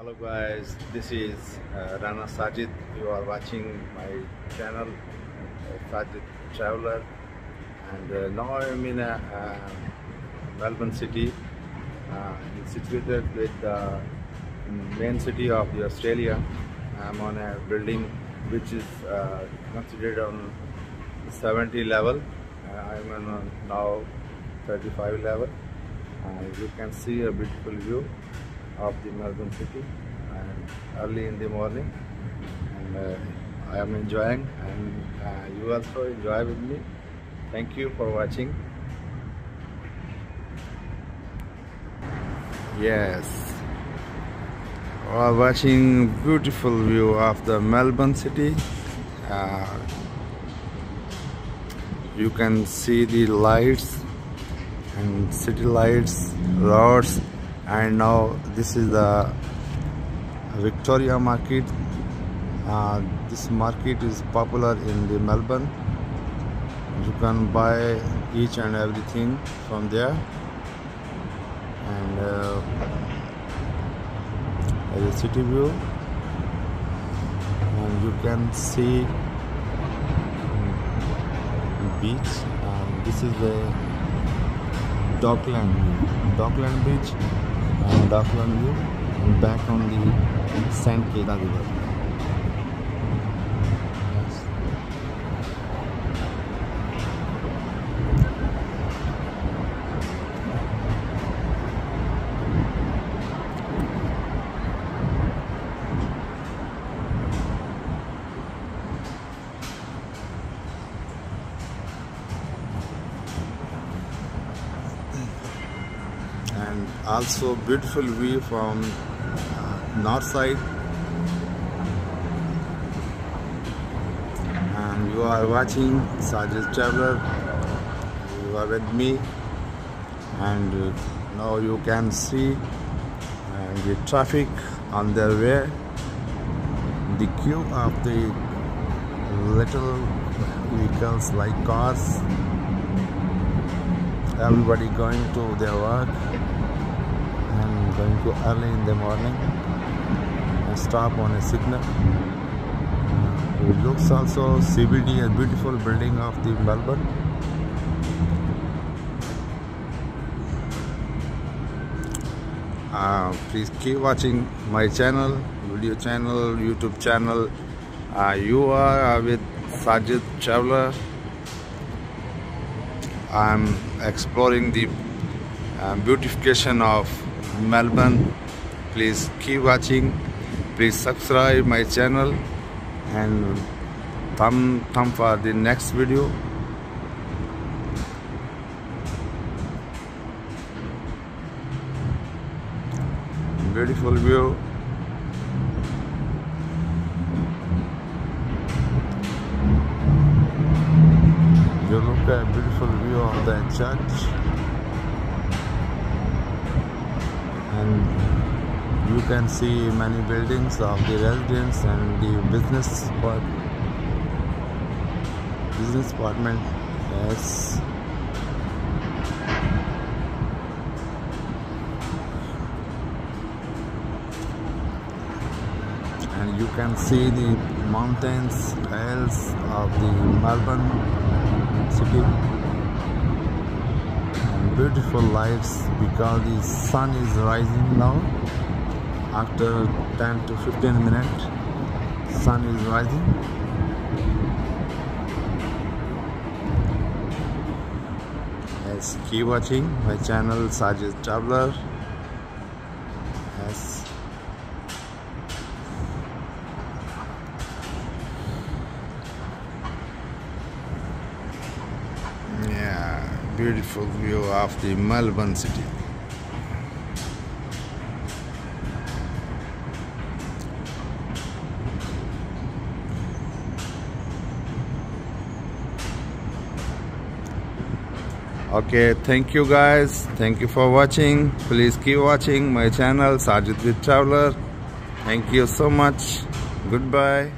Hello guys, this is uh, Rana Sajid. You are watching my channel, uh, Sajid Traveler, and uh, now I'm in uh, uh, Melbourne City. Uh, it's situated with the main city of the Australia. I'm on a building which is considered on 70 level. I'm on now 35 level. You can see a beautiful view of the Melbourne city and early in the morning and uh, I am enjoying and uh, you also enjoy with me. Thank you for watching. Yes, we are watching beautiful view of the Melbourne city. Uh, you can see the lights and city lights, roads and now this is the Victoria market. Uh, this market is popular in the Melbourne. You can buy each and everything from there. And uh, a city view and you can see the beach. And this is the Dockland Dockland beach and view and back on the St. Kilda River. Yes. and also beautiful view from uh, north side. And you are watching Sajid Traveler. You are with me. And uh, now you can see uh, the traffic on their way. The queue of the little vehicles like cars. Everybody going to their work going to early in the morning and stop on a signal. Uh, it looks also CBD a beautiful building of the Melbourne. Uh, please keep watching my channel video channel YouTube channel. Uh, you are uh, with Sajid Traveler I'm exploring the uh, beautification of Melbourne. Please keep watching. Please subscribe my channel and thumb thumb for the next video. Beautiful view. You look at beautiful view of the church can see many buildings of the residents and the business part business apartment yes. And you can see the mountains hills of the Melbourne city. And beautiful lights because the sun is rising now after 10 to 15 minutes sun is rising yes keep watching my channel Sajid Traveler yes Yeah, beautiful view of the Melbourne city. Okay, thank you guys. Thank you for watching. Please keep watching my channel Sajid with Traveler. Thank you so much. Goodbye.